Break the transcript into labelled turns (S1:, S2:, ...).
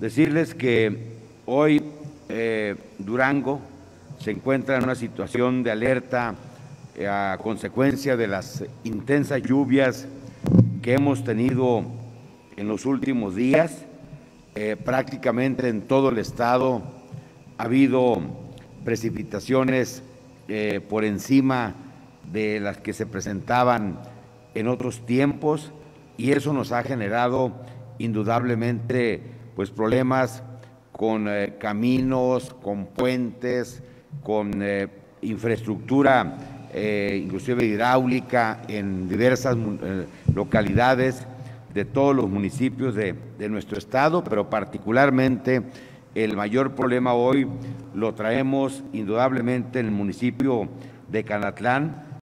S1: Decirles que hoy eh, Durango se encuentra en una situación de alerta eh, a consecuencia de las intensas lluvias que hemos tenido en los últimos días. Eh, prácticamente en todo el estado ha habido precipitaciones por encima de las que se presentaban en otros tiempos y eso nos ha generado indudablemente pues problemas con eh, caminos, con puentes, con eh, infraestructura, eh, inclusive hidráulica, en diversas localidades de todos los municipios de, de nuestro estado, pero particularmente el mayor problema hoy lo traemos indudablemente en el municipio de Canatlán,